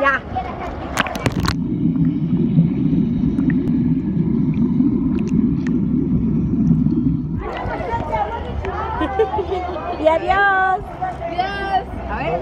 Ya. y adiós. Adiós. A ver.